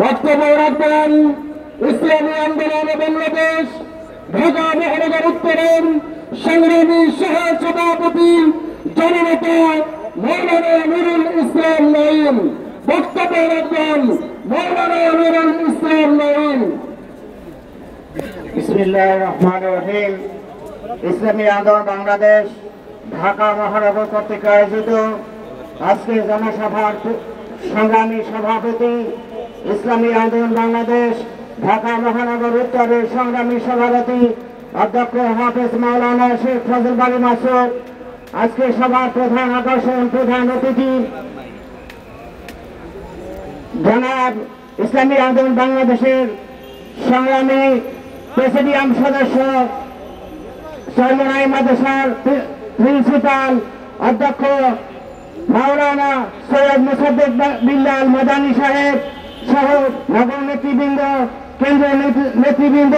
বক্তব্য রাখবেন ইসলামী আন্দোলন বাংলাদেশ, ঢাকা মহানগর উত্তরের সংগ্রামী সহ সভাপতি জননেতা মৌলানা নুরুল ইসলাম নঈম, বক্তব্য রাখবেন মৌলানা নুরুল ইসলাম নঈম। বিসমিল্লাহ রহমান রহিম। ইসলামী আন্দোলন বাংলাদেশ, ঢাকা মহানগর কর্তৃক আয়োজিত আজকে জনসভার সংগ্রামী সভাপতি ইসলামী আন্দোলন বাংলাদেশ, ঢাকা মহানগর উত্তরের সংগ্রামী সভাপতি অধ্যক্ষ হাফেজ মাওলানা শেখ ফজল বাড়ি মাসুদ। আজকে সভার প্রধান আকর্ষণ, প্রধান অতিথি। জনাব ইসলামী আন্দোলন বাংলাদেশের সংগ্রামী প্রেসিডিয়াম সদস্য সরমনাই মাদ্রাসার প্রিন্সিপাল অধ্যক্ষ মাওলানা সৈয়দ মুসাদ্দেক বিল্লাল মদানী সাহেব। সহ নগর নেতৃবৃন্দ, কেন্দ্রীয় নেতৃবৃন্দ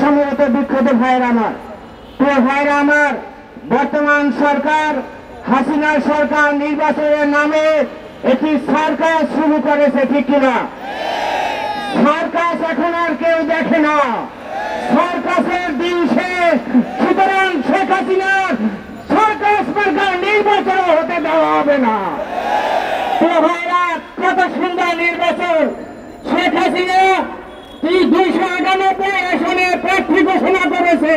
সমবেত বিখ্যাত ভাইয়ের আমার। প্রিয় ভাইরা আমার, বর্তমান সরকার, হাসিনা সরকার নির্বাচনের নামে একটি সরকার শুরু করেছে, ঠিক কিনা? সার্কাস এখন আর কেউ দেখে না। সার্কাসের দিন শেষ। সুতরাং শেখ হাসিনার সার্কাস সরকার নির্বাচন হতে দেওয়া হবে না। তো ভাইরা সুন্দর নির্বাচন। শেখ হাসিনা দুইশো আটানব্বই আসনে প্রার্থী ঘোষণা করেছে।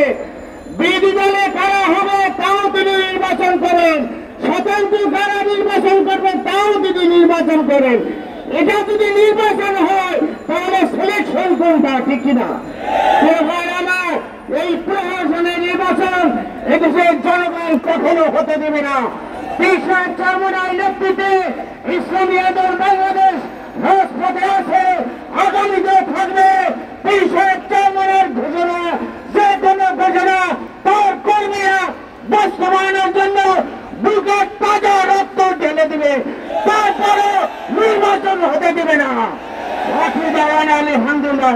বিরোধী দলে কারা হবে তাও তিনি নির্বাচন করেন। স্বতন্ত্র কারা নির্বাচন করবেন তাও তিনি নির্বাচন করেন। এটা যদি নির্বাচন হয়, তাহলে সিলেকশন কোনটা, ঠিক কিনা? আমার, এই প্রশাসনের নির্বাচন এদেশের জনগণ কখনো হতে দেবে না। কৃষক চারমনার নেতৃত্বে ইসলামী আন্দোলন বাংলাদেশ রাজপথে আছে। আগামীতে থাকবে কৃষক চারমনার ঘোষণা। যে কোনো ঘোষণা তার কর্মীরা বাস্তবায়নের জন্য বুকে তাজা রক্ত ঢেলে দিবে। তারপরে নির্বাচন হতে দেবে না। রাখি দেওয়ান আলহামদুলিল্লাহ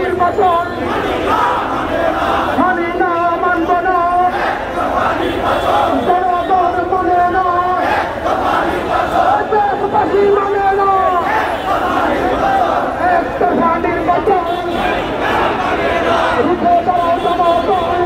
নির্বাচন আমি না মানব না জনগণ মানে না দেশবাসী মানে না একটা নির্বাচন রুখে দাও জনগণ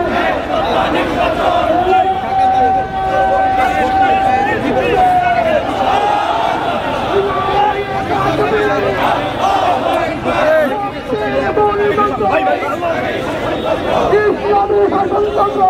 ইসলামী শাসনতন্ত্র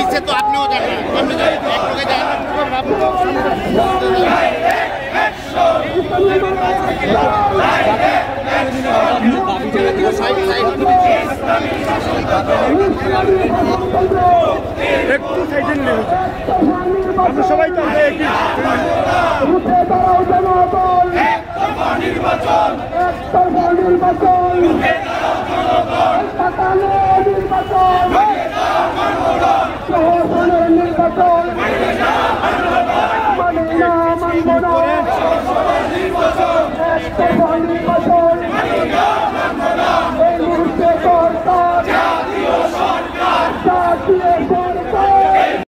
পিছিয়ে তো আপনিও যান না আপনি যান এক লোকে যান আপনি তো সাইড সাইড একটু আমরা সবাই তো আমরা একই। রুখে নির্বাচন। নির্বাচন।